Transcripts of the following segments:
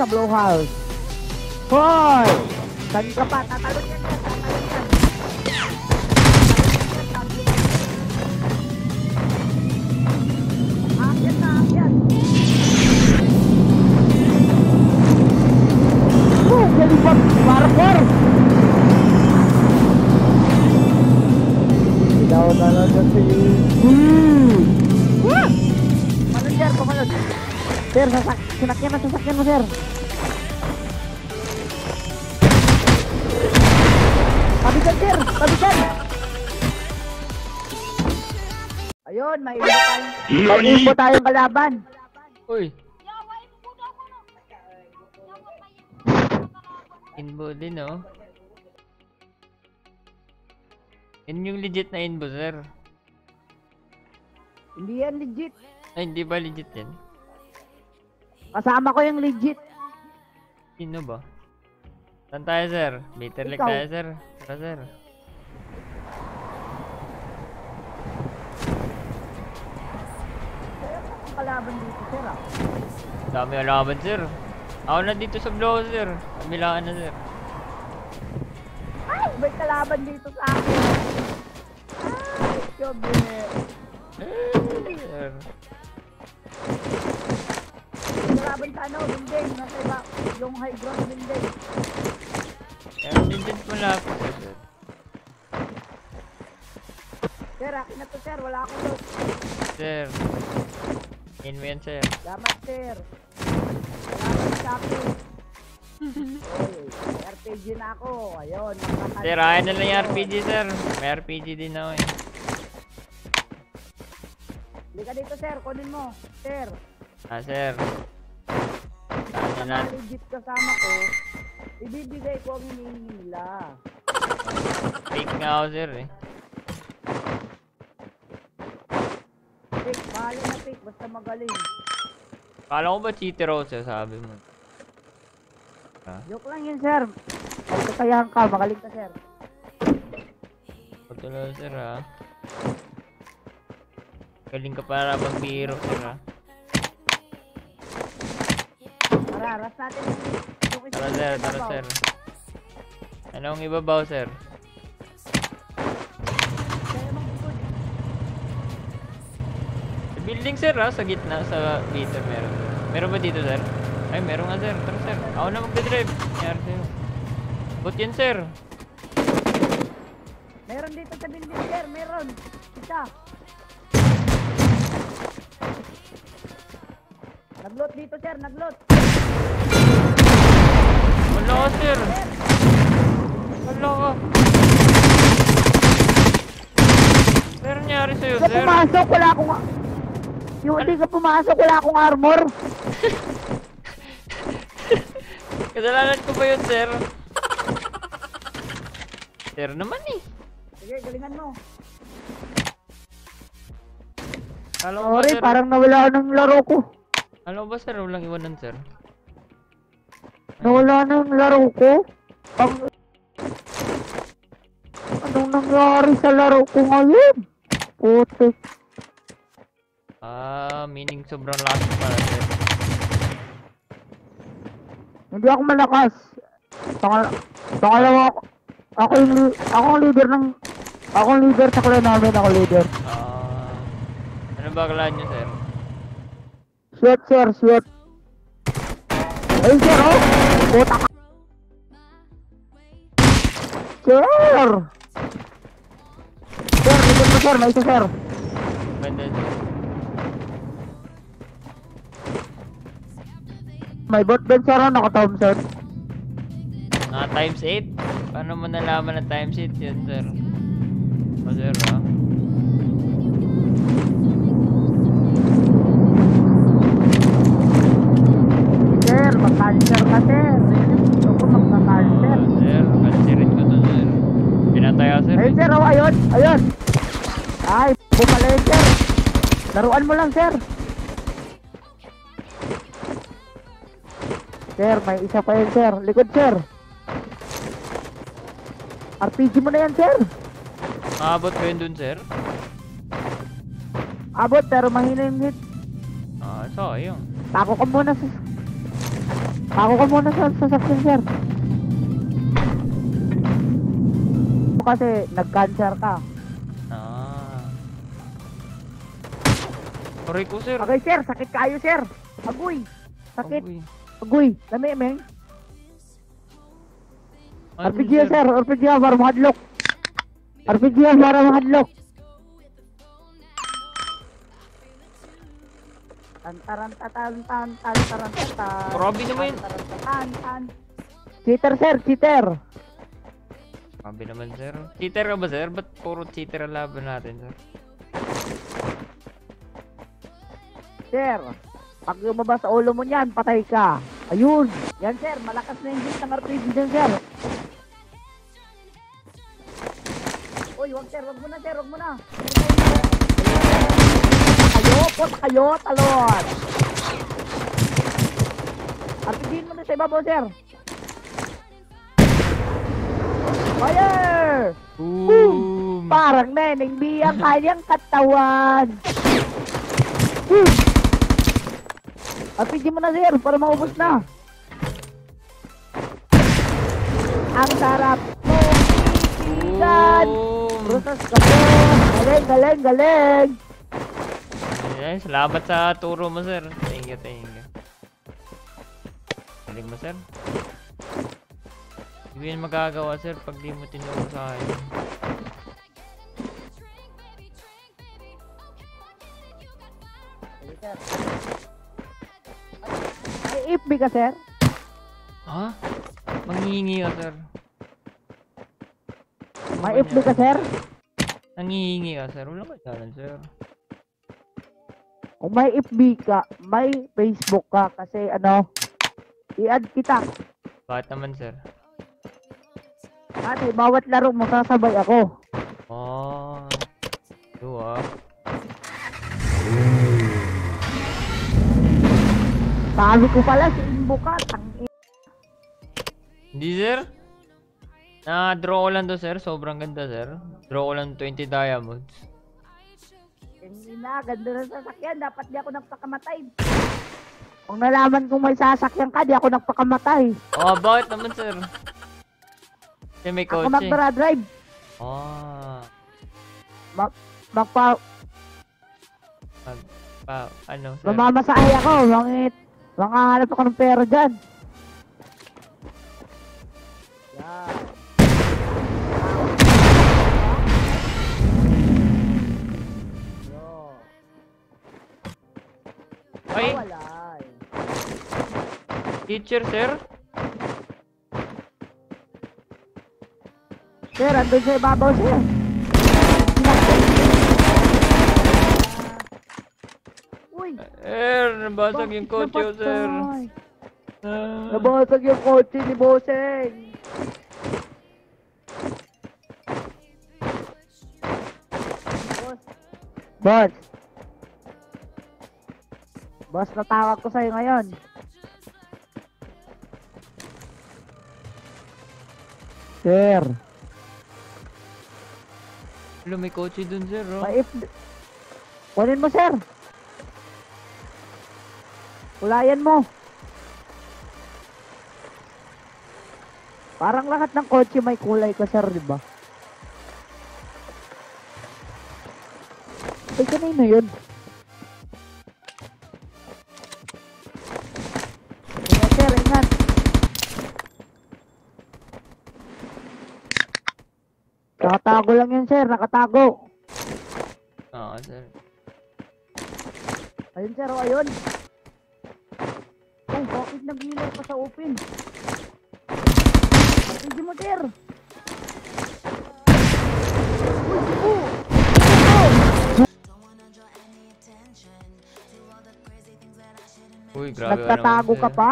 sa blowhouse. Hoy! Saan ka pa? Tatalon yan, Sir, sasak sinakyan na sasakyan mo, sir. Tabikan, sir! Tabikan! Ayun, may info tayong, may info tayong kalaban. Uy. Inbo din, oh. Yan yung legit na inbo, sir. Hindi yan legit. Ay, hindi ba legit yan? Kasama ko yung legit. Sino ba? Saan tayo, sir? Bitter Lake tayo, sir. Tara, sir. Ang kalaban dito, sir, ah. Dami alaban, sir. Ako na dito sa blow, sir. Kamilaan na, sir. Ay, may kalaban dito sa akin. Ay, gabi. Sir. Kalaban sa ano, binding. Nasa iba, yung high ground binding. Kaya legit mo lang ako, sir. Sir, akin na to, sir. Wala akong loot. Sir. In mo yan, sir. Salamat, sir. Oy, may RPG na ako. Ayun, Sir, akin na lang yung RPG, sir. May RPG din ako, eh. Halika dito, sir. Kunin mo. Sir, Ah, sir. Mga legit kasama ko, ibibigay ko ang hinihingi nila. Fake nga ako, sir, eh. Pick, bahala na pick. Basta magaling. Kala ko ba cheater ako, sir, sabi mo. Joke lang yun, sir. May kakayahan ka. Magaling ka, sir. Patuloy, sir, ha. Galing ka para magbiro, sir, ha. Tara, ras natin Tara, sir, tara, sir. Anong ibabaw, sir? Sa building, sir, ha? Sa gitna, sa meter meron. sir. Meron ba dito, sir? Ay, meron nga, sir. Tara, sir. Ako na magdadrive. Nangyari sa'yo. Bot yan, sir. Meron dito sa building, sir. Meron. Isa. Naglot dito, sir. Naglot. Wala ka, sir. Wala ka. Pero nangyari sa'yo, ka sir. pumasok. Wala akong... Yung hindi ka pumasok, wala akong armor. Kasalanan ko ba yun, sir? Sir naman eh. Sige, galingan mo. Alam mo ba, Sorry, sir? parang nawala ng laro ko. Alam mo ba, sir? Walang iwanan, sir. Nawala na yung laro ko. Ang... Anong nangyari sa laro ko ngayon? Putik. Ah, meaning sobrang lakas pala, sir. Hindi ako malakas. Pangal pangalawa ako. Ako yung ako ang leader ng ako ang leader sa clan namin, ako leader. Ah, ano ba kailangan nyo, sir? Shoot, sir, shoot. Ay, sir, oh! Puta ka! Sir! Sir, likod mo, sir. May isa, sir. Ganda, sir. May bot bench, sir, oh, naka-Thompson. Ah, times 8? Paano mo nalaman na times 8 yun, sir? O, sir, ah. Laruan mo lang, sir. Sir, may isa pa yun, sir. Likod, sir. RPG mo na yan, sir. Maabot ko yun dun, sir. Abot, pero mahina yung hit. Ah, sayang. Tako ka muna sa... Ako ka muna sa sasakyan, sir. Kasi nag-cancer ka. Sorry ko, sir. Okay, sir. Sakit kayo, sir. Agoy. Sakit. Agoy. Agoy. Lami, meng. Ano, RPG, sir. RPG, para mahadlok. RPG, para mahadlok. Tan taran tatan tan tatan. Grabe naman yun. Tan tan. Cheater, sir. Cheater. Grabe naman, sir. Cheater ka ba, sir? Ba't puro cheater ang laban natin, sir? Sir, pag lumabas sa ulo mo niyan, patay ka. Ayun. Yan, sir. Malakas na yung ng RPG dyan, sir. Uy, wag, sir. Wag mo na, sir. Wag mo na. Kayo, pot kayo, talon. RPGin mo na sa ibabaw, sir. Fire! Boom! Parang neneng biyang kanyang katawan. Hmm. RPG mo na sir, para maubos na. Ang sarap mo. Boom! Rusas ka po. Galing, galing, galing. Ayan, salamat sa turo mo, sir. Thank you, thank you. Galing mo, sir. Hindi yan magagawa, sir, pag di mo tinuro sa akin. May FB ka sir? Ha? Manghihingi ka, sir. May FB ka sir? Nangihingi ka, sir. Wala ka dyan, sir. Kung may FB ka, may Facebook ka kasi ano, i-add kita. Bakit naman, sir? Ate, bawat laro mo sasabay ako. Oh. Ito, ah. Sabi ko pala si Imbo ka, tang Hindi, sir. Na-draw ko lang to, sir. Sobrang ganda, sir. Draw ko lang 20 diamonds. Hindi na, ganda ng sasakyan. Dapat di ako nagpakamatay. Kung nalaman kong may sasakyan ka, di ako nagpakamatay. Oh, bakit naman, sir? Kasi may Ako kotse. magdara-drive. Oh. Magpa, Pa, ano, sir? mamamasahe ako. Mangit, manghahanap ako ng pera dyan. Yan. Eh. teacher, sir? Sir, andun sa ibabaw, sir. Uy! Sir, nabasag yung kotse ko, sir. Ah. Nabasag yung kotse ni Boseng. Boss. Boss. Natawag ko sa'yo ngayon. Sir, Wala, may kotse dun, sir, oh. maif... Kunin mo, sir. Kulayan mo. Parang lahat ng kotse may kulay ko, sir, di ba? Ay, kanino yun? Ingat, sir, ingat. Nakatago lang yun, sir. Nakatago. Oo, sir. Ayun, sir, o, ayun. Oh, bakit nag-healer pa sa open? Hindi mo, sir. Uy. Uy, grabe Nagtatago ka pa?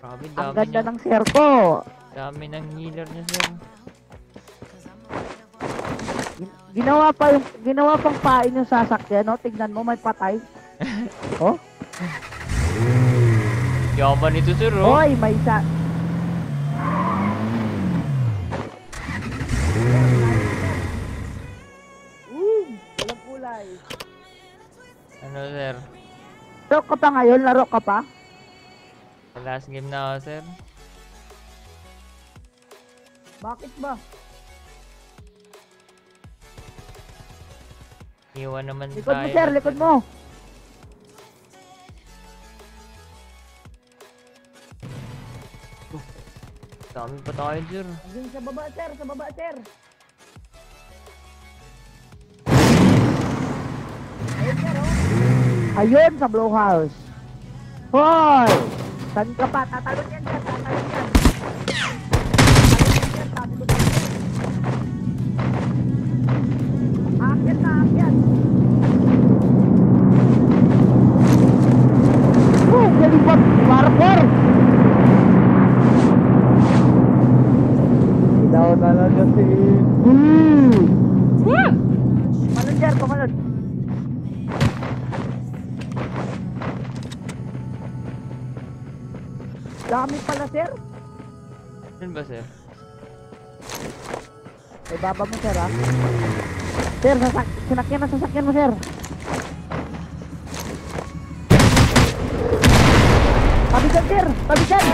Grabe, Ang dami ganda niya. ng sir ko. Dami ng healer niya, sir. Gin- Ginawa pa yung ginawa pang pain yung sasakyan, no? Tignan mo may patay. oh? Yaman ito, sir, oh. Hoy, may sa walang kulay. Ano, sir? So, kap pa ngayon? Laro ka pa? Sa last game na ako, sir. Bakit ba? Iwan naman Likod mo, tayo. sir. Likod mo. Dami pa tayo, sir. Diyan sa baba, sir. Sa baba, sir. Ayun, sir, oh. Ayun, sa blow house. Hoy! Saan ka pa? Tatalon yan, sir. Saan ba, sir? May baba mo, sir, ha? Sir, sasak sinakyan na sasakyan mo, sir. Pabisan, sir! Pabisan!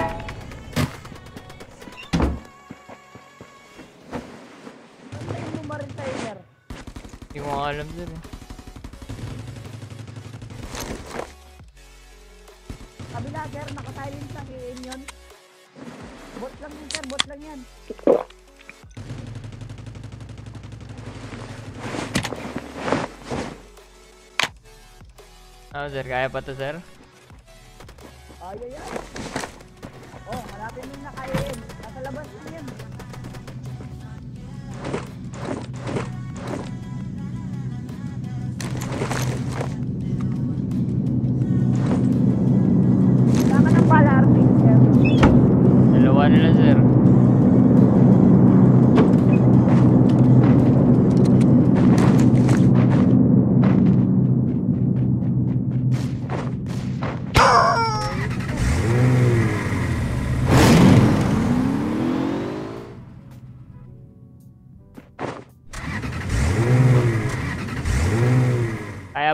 Ano yung bumaril sa'yo, sir? Hindi ko alam, sir. eh. Yan. Ah, sir, kaya pa to, sir? Ay, ay, ay. Oh, hanapin mo yung nakain. Nasa labas lang yan.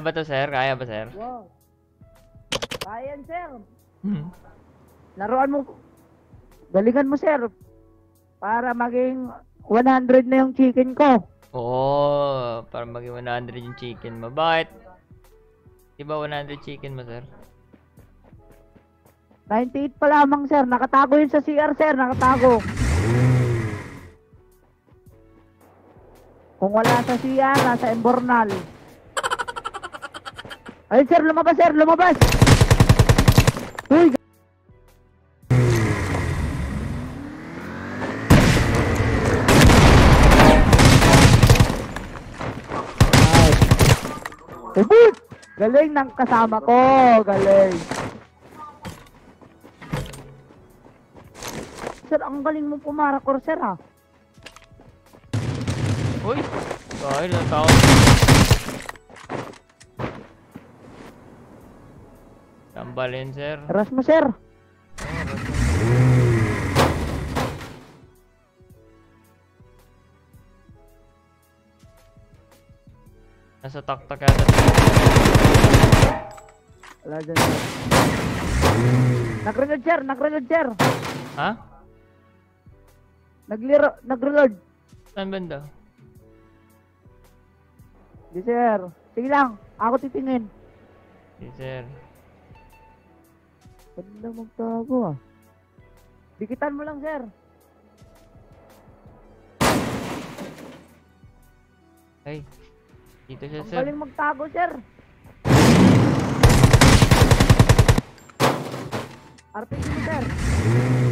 Ba to, sir? Kaya ba, sir? Wow. Kaya yan, sir. Hmm. Laruan mo. Galingan mo, sir. Para maging 100 na yung chicken ko. Oo, para maging 100 yung chicken mo. Bakit? Di ba 100 chicken mo, sir? 98 pa lamang, sir. Nakatago yun sa CR, sir. Nakatago. Kung wala sa CR, nasa Embornal. Ayun, sir. Lumabas, sir. Lumabas. Uy. Ubus! Galing ng kasama ko. Galing. Sir, ang galing mo pumarakor, sir, ha? Uy! Dahil ang tao. Tambalin, sir. Ras mo, sir. Nasa taktak yata. Wala dyan. Nag-reload, sir. Nag-reload, sir. Ha? Nagliro, nag-reload. Saan banda? Di, sir. Sige lang. Ako titingin. Si sir. Ganda magtago, ah. Dikitan mo lang, sir. Ay. Dito siya, Ang sir. galing magtago, sir. RPG mo, sir.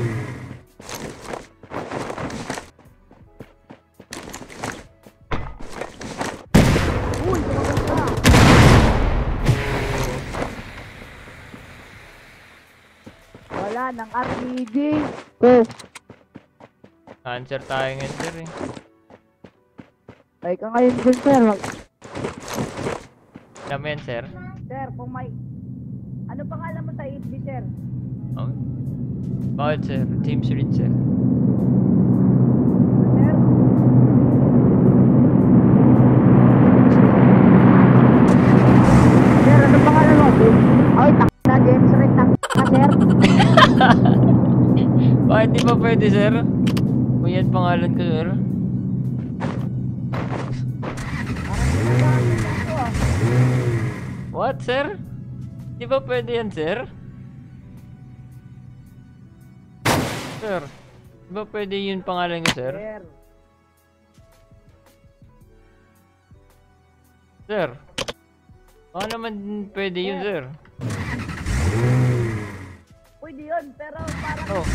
Wala ng RPG. Oh, Answer tayo ngayon, sir eh. ay ka ngayon dyan, sir. Mo yan, sir? Sir, kung may... Ano pangalan mo sa FB, sir? Oh. Bakit, sir? James Reed. Sir? Sir, ano pangalan mo? Ay, tak na Ah, sir? Bakit di ba pwede, sir? Kung yan pangalan ko, sir. What, sir? Di ba pwede yan, sir? Sir, di ba pwede yun pangalan ko, sir? Sir. Sir, baka naman pwede yun, sir. Pwede yun, pero parang... Oh.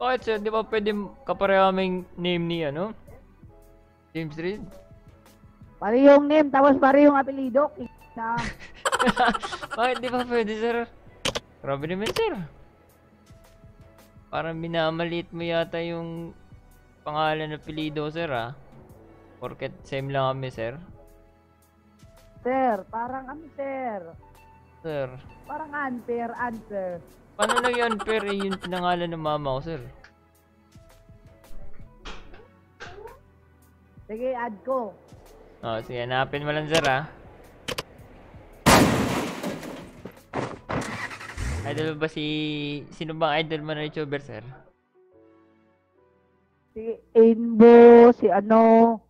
Bakit, sir? Di ba pwede kapareho aming name ni, ano? James Reed? Pari yung name, tapos pari yung apelido. Na, Bakit di ba pwede, sir? Grabe naman, sir. Parang minamaliit mo yata yung pangalan ng pilido, sir, ah. Porket same lang kami, sir. sir, parang ano, sir? Sir, Parang unfair, unfair. paano na yun, per, eh, yung pinangalan ng mama ko, sir? Sige, add ko. Oh, sige, hanapin mo lang, sir, ah. Idol ba si... Sino bang idol mo na YouTuber, sir? Si Inbo, si ano,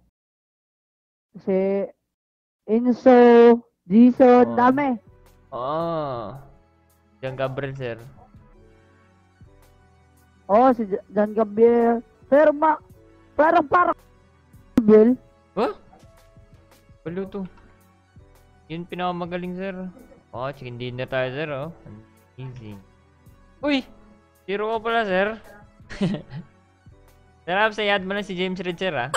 si Inso, Jason, Oh. dami. Oh. John Gabriel, sir. Oh, si John Gabriel. Pero ma, parang parang Gabriel. Huh? Walo to. Yun pinakamagaling, sir. Oh, chicken dinner tayo, sir, oh. Amazing. Uy! Zero ka pala, sir. Sarap, sayad mo lang si James sir, ah.